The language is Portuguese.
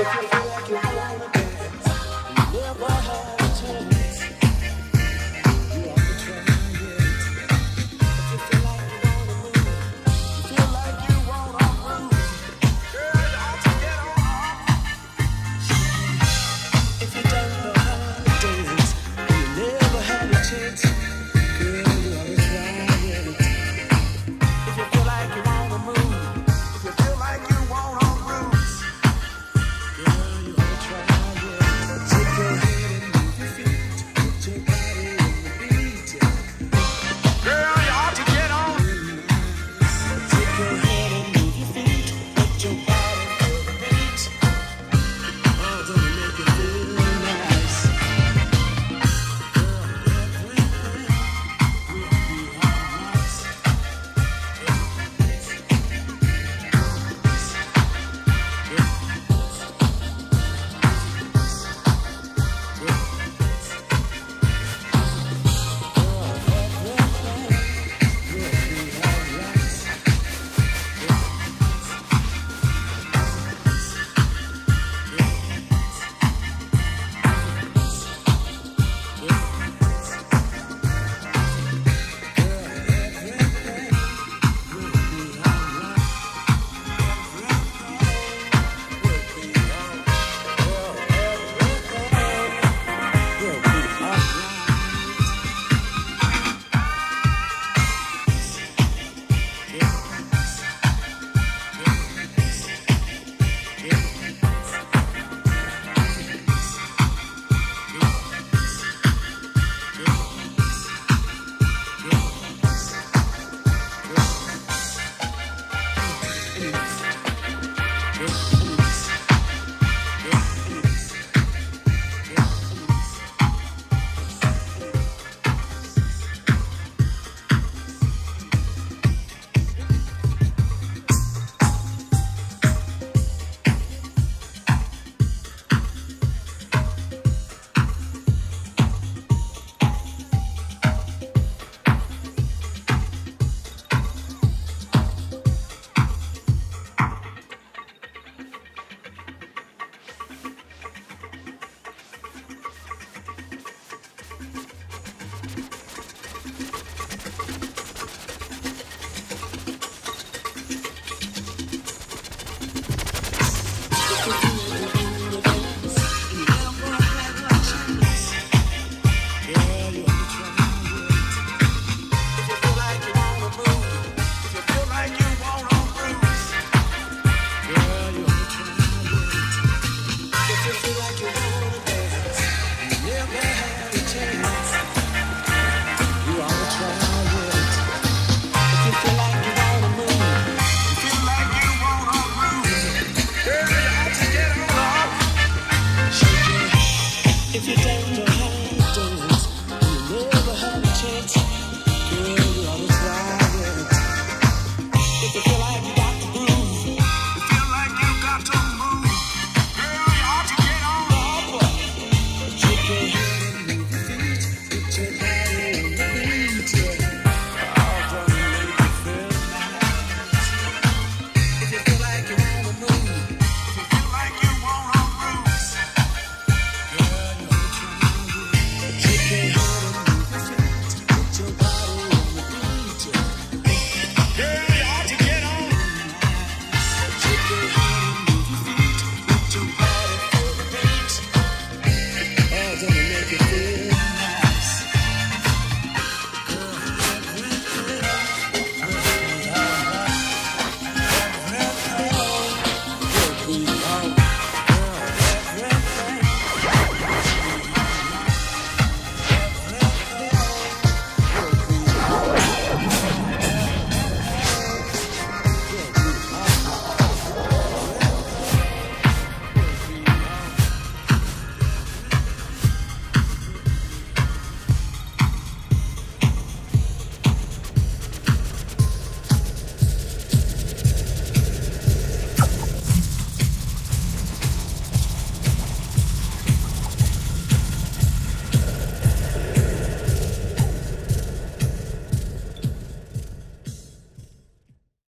If you feel like you if you don't